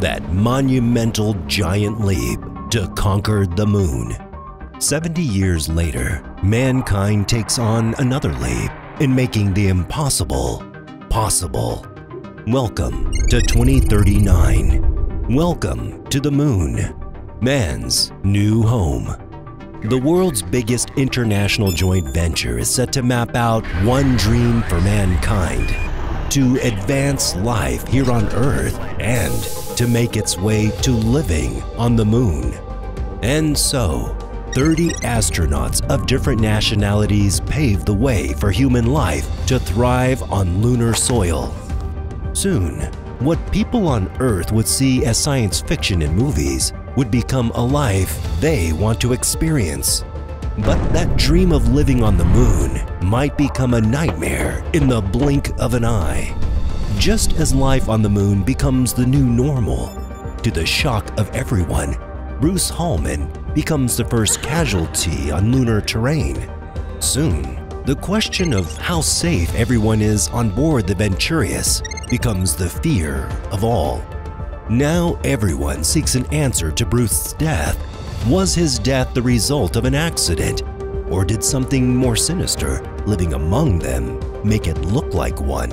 that monumental giant leap to conquer the moon. 70 years later, mankind takes on another leap in making the impossible possible. Welcome to 2039. Welcome to the moon, man's new home. The world's biggest international joint venture is set to map out one dream for mankind to advance life here on Earth and to make its way to living on the moon. And so, 30 astronauts of different nationalities paved the way for human life to thrive on lunar soil. Soon, what people on Earth would see as science fiction in movies would become a life they want to experience. But that dream of living on the moon might become a nightmare in the blink of an eye. Just as life on the moon becomes the new normal, to the shock of everyone, Bruce Hallman becomes the first casualty on lunar terrain. Soon, the question of how safe everyone is on board the Venturius becomes the fear of all. Now everyone seeks an answer to Bruce's death. Was his death the result of an accident? Or did something more sinister living among them make it look like one?